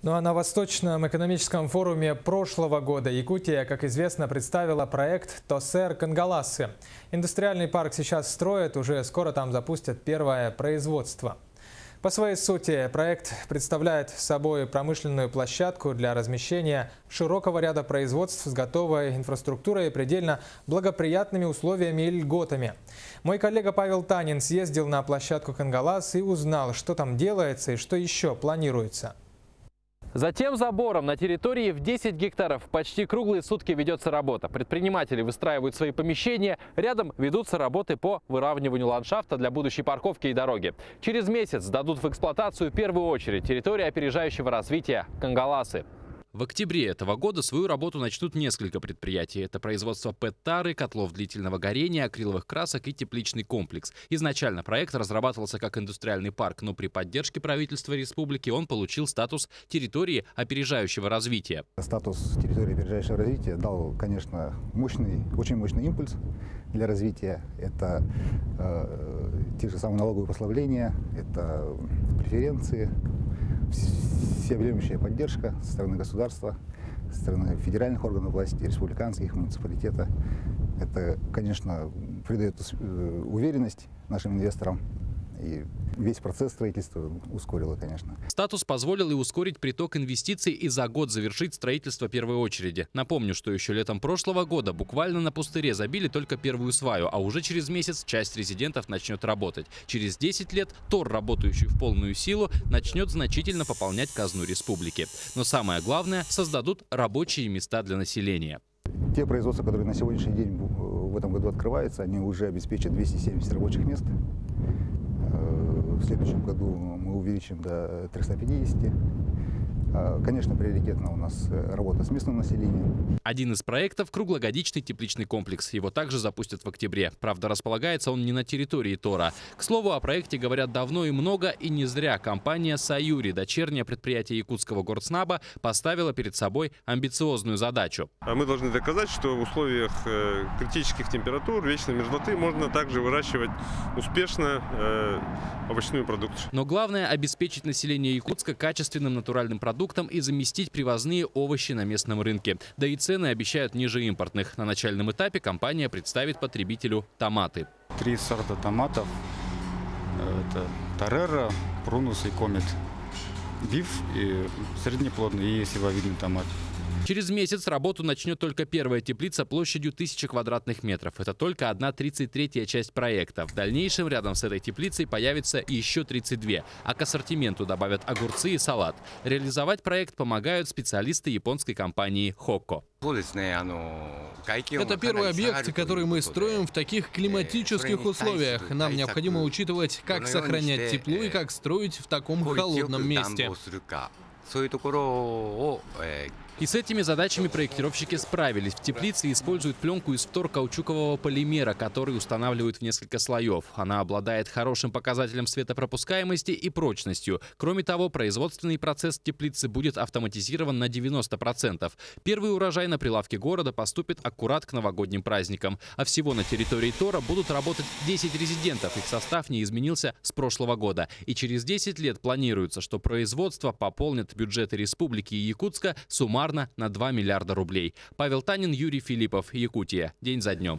Ну а на Восточном экономическом форуме прошлого года Якутия, как известно, представила проект «Тосер Кангаласы». Индустриальный парк сейчас строят, уже скоро там запустят первое производство. По своей сути, проект представляет собой промышленную площадку для размещения широкого ряда производств с готовой инфраструктурой и предельно благоприятными условиями и льготами. Мой коллега Павел Танин съездил на площадку Кангалас и узнал, что там делается и что еще планируется. Затем забором на территории в 10 гектаров почти круглые сутки ведется работа. Предприниматели выстраивают свои помещения, рядом ведутся работы по выравниванию ландшафта для будущей парковки и дороги. Через месяц дадут в эксплуатацию первую очередь территории опережающего развития Кангаласы. В октябре этого года свою работу начнут несколько предприятий. Это производство ПЭТ-тары, котлов длительного горения, акриловых красок и тепличный комплекс. Изначально проект разрабатывался как индустриальный парк, но при поддержке правительства республики он получил статус территории опережающего развития. Статус территории опережающего развития дал, конечно, мощный, очень мощный импульс для развития. Это э, те же самые налоговые послабления, это преференции, всеобъемлющая поддержка со стороны государства, со стороны федеральных органов власти, республиканских, муниципалитета. Это, конечно, придает э, уверенность нашим инвесторам и весь процесс строительства ускорило, конечно. Статус позволил и ускорить приток инвестиций и за год завершить строительство первой очереди. Напомню, что еще летом прошлого года буквально на пустыре забили только первую сваю, а уже через месяц часть резидентов начнет работать. Через 10 лет ТОР, работающий в полную силу, начнет значительно пополнять казну республики. Но самое главное, создадут рабочие места для населения. Те производства, которые на сегодняшний день в этом году открываются, они уже обеспечат 270 рабочих мест следующем году мы увеличим до 350. А, конечно, приоритетно у нас э, работа с местным населением. Один из проектов – круглогодичный тепличный комплекс. Его также запустят в октябре. Правда, располагается он не на территории Тора. К слову, о проекте говорят давно и много, и не зря. Компания «Саюри», дочернее предприятие якутского горцнаба, поставила перед собой амбициозную задачу. А мы должны доказать, что в условиях э, критических температур, вечной мерзлоты можно также выращивать успешно э, овощную продукцию. Но главное – обеспечить население Якутска качественным натуральным продуктом продуктам и заместить привозные овощи на местном рынке. Да и цены обещают ниже импортных. На начальном этапе компания представит потребителю томаты. Три сорта томатов. Это Тарера, Прунус и Комет. Биф и среднеплодный и севовидный томат. Через месяц работу начнет только первая теплица площадью 1000 квадратных метров. Это только одна 33-я часть проекта. В дальнейшем рядом с этой теплицей появится еще 32, а к ассортименту добавят огурцы и салат. Реализовать проект помогают специалисты японской компании «Хокко». Это первый объект, который мы строим в таких климатических условиях. Нам необходимо учитывать, как сохранять тепло и как строить в таком холодном месте. И с этими задачами проектировщики справились. В теплице используют пленку из вторкаучукового полимера, который устанавливают в несколько слоев. Она обладает хорошим показателем светопропускаемости и прочностью. Кроме того, производственный процесс теплицы будет автоматизирован на 90%. Первый урожай на прилавке города поступит аккурат к новогодним праздникам. А всего на территории Тора будут работать 10 резидентов. Их состав не изменился с прошлого года. И через 10 лет планируется, что производство пополнит бюджеты республики Якутска суммарно на 2 миллиарда рублей. Павел Танин, Юрий Филиппов, Якутия. День за днем.